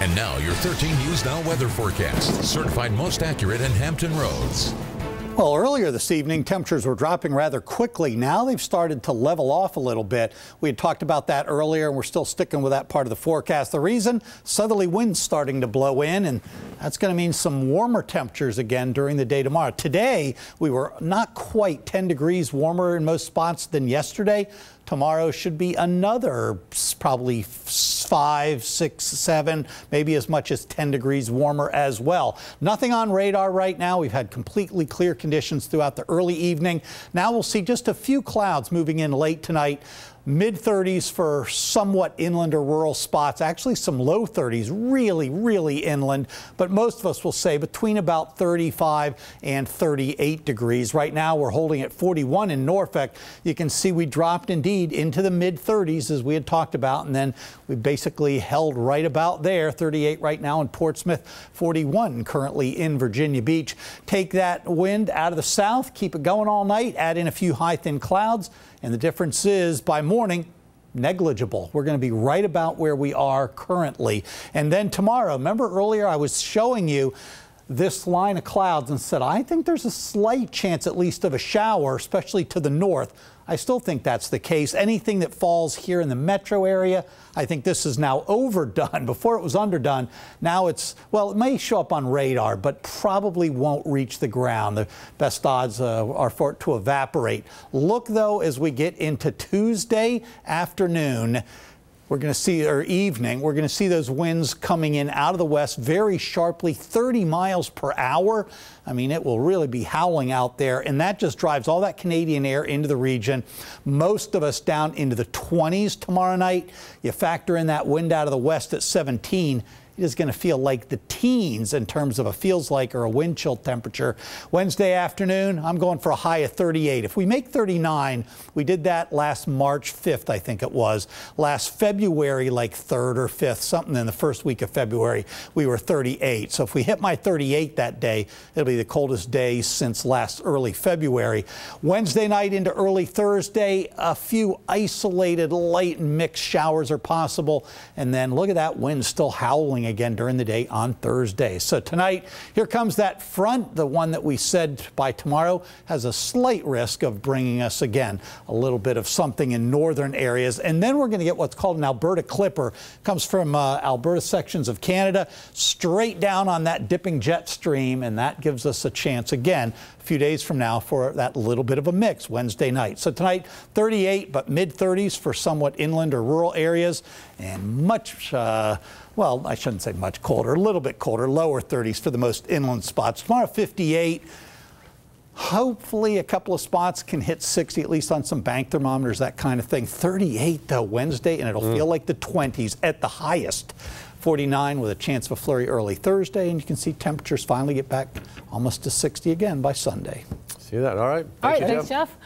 And now your 13 News Now weather forecast, certified most accurate in Hampton Roads. Well, earlier this evening, temperatures were dropping rather quickly. Now they've started to level off a little bit. We had talked about that earlier, and we're still sticking with that part of the forecast. The reason, southerly winds starting to blow in, and that's going to mean some warmer temperatures again during the day tomorrow. Today, we were not quite 10 degrees warmer in most spots than yesterday. Tomorrow should be another probably five, six, seven, maybe as much as 10 degrees warmer as well. Nothing on radar right now. We've had completely clear conditions throughout the early evening. Now we'll see just a few clouds moving in late tonight mid 30s for somewhat inland or rural spots, actually some low 30s, really, really inland, but most of us will say between about 35 and 38 degrees. Right now we're holding at 41 in Norfolk. You can see we dropped indeed into the mid 30s as we had talked about, and then we basically held right about there, 38 right now in Portsmouth, 41 currently in Virginia Beach. Take that wind out of the south, keep it going all night, add in a few high thin clouds, and the difference is by morning, negligible. We're going to be right about where we are currently. And then tomorrow, remember earlier I was showing you this line of clouds and said, I think there's a slight chance at least of a shower, especially to the north. I still think that's the case. Anything that falls here in the metro area, I think this is now overdone. Before it was underdone. Now it's, well, it may show up on radar, but probably won't reach the ground. The best odds uh, are for it to evaporate. Look, though, as we get into Tuesday afternoon we're going to see, or evening, we're going to see those winds coming in out of the west very sharply, 30 miles per hour. I mean, it will really be howling out there, and that just drives all that Canadian air into the region. Most of us down into the 20s tomorrow night. You factor in that wind out of the west at 17 is going to feel like the teens in terms of a feels like or a wind chill temperature. Wednesday afternoon, I'm going for a high of 38. If we make 39, we did that last March 5th, I think it was. Last February, like 3rd or 5th, something in the first week of February, we were 38. So if we hit my 38 that day, it'll be the coldest day since last early February. Wednesday night into early Thursday, a few isolated light and mixed showers are possible. And then look at that wind still howling again during the day on Thursday. So tonight, here comes that front, the one that we said by tomorrow has a slight risk of bringing us again a little bit of something in northern areas. And then we're going to get what's called an Alberta Clipper. Comes from uh, Alberta sections of Canada, straight down on that dipping jet stream, and that gives us a chance again a few days from now for that little bit of a mix Wednesday night. So tonight, 38, but mid 30s for somewhat inland or rural areas, and much, uh, well, I shouldn't say much colder, a little bit colder, lower 30s for the most inland spots. Tomorrow, 58. Hopefully, a couple of spots can hit 60, at least on some bank thermometers, that kind of thing. 38, though, Wednesday, and it'll mm. feel like the 20s at the highest. 49 with a chance of a flurry early Thursday, and you can see temperatures finally get back almost to 60 again by Sunday. See that? All right. All right, thanks, Jeff.